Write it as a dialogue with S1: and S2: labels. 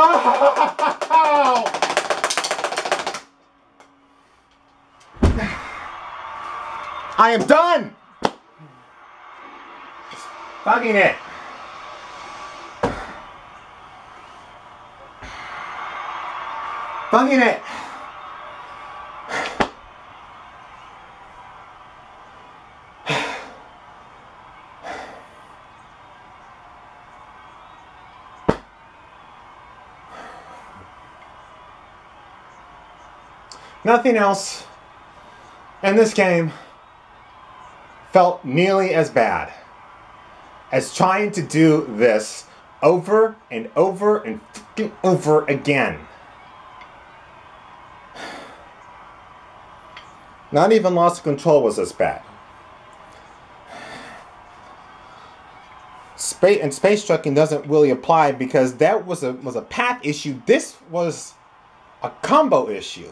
S1: I am done! Fucking it. Fucking it. Nothing else in this game felt nearly as bad as trying to do this over and over and over again. Not even loss of control was as bad. Space and space trucking doesn't really apply because that was a was a path issue. This was a combo issue.